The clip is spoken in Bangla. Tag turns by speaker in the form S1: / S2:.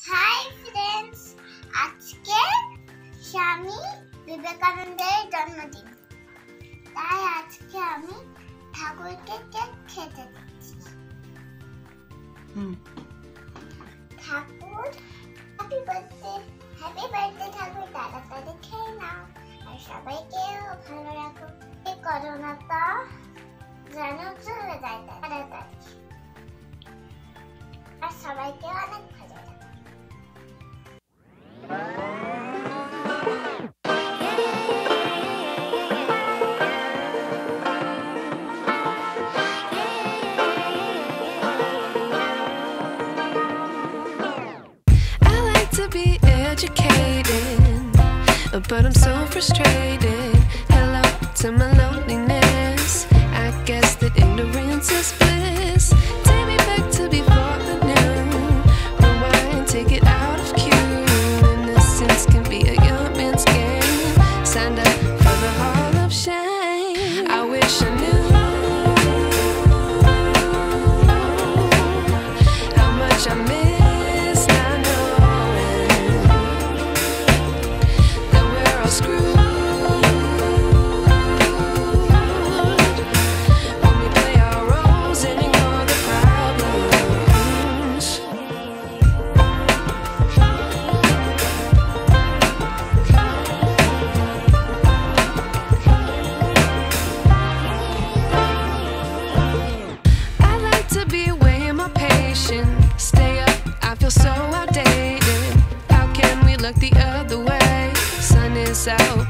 S1: হাই ফ্রেন্ডস আজকে স্বামী বিবেকানন্দের জন্মদিন। তাই আজকে আমি ঠাকুরকে কেক খেতে দিচ্ছি। ঠাকুর হ্যাপি বার্থডে হ্যাপি বার্থডে ঠাকুর তাড়াতাড়ি খেয়ে নাও। আর সবাইকেও ভালো রাখো। এই করোনাটা যেন চলে যায় তাড়াতাড়ি। আর সবাইকে অনেক ভালো
S2: to be educated, but I'm so frustrated. Hello to my loneliness. look the other way. Sun is out.